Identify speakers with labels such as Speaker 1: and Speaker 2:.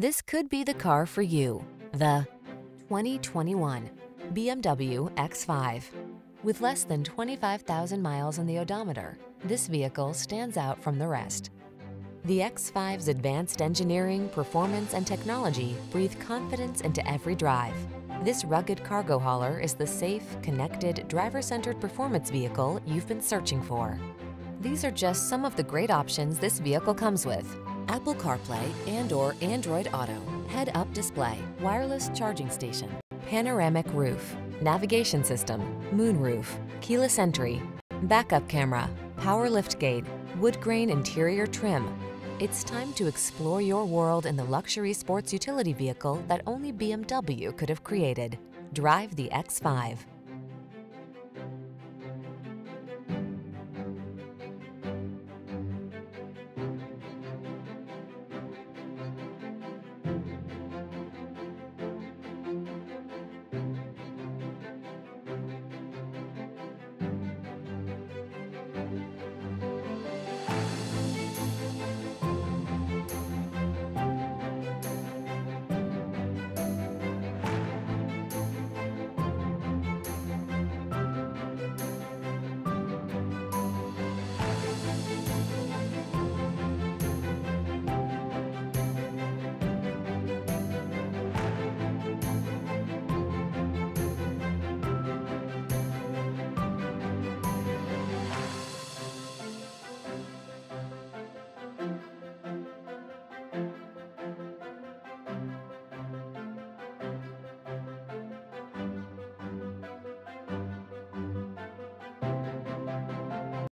Speaker 1: This could be the car for you. The 2021 BMW X5. With less than 25,000 miles on the odometer, this vehicle stands out from the rest. The X5's advanced engineering, performance, and technology breathe confidence into every drive. This rugged cargo hauler is the safe, connected, driver-centered performance vehicle you've been searching for. These are just some of the great options this vehicle comes with. Apple CarPlay and or Android Auto, head-up display, wireless charging station, panoramic roof, navigation system, moonroof, keyless entry, backup camera, power liftgate, wood grain interior trim. It's time to explore your world in the luxury sports utility vehicle that only BMW could have created. Drive the X5.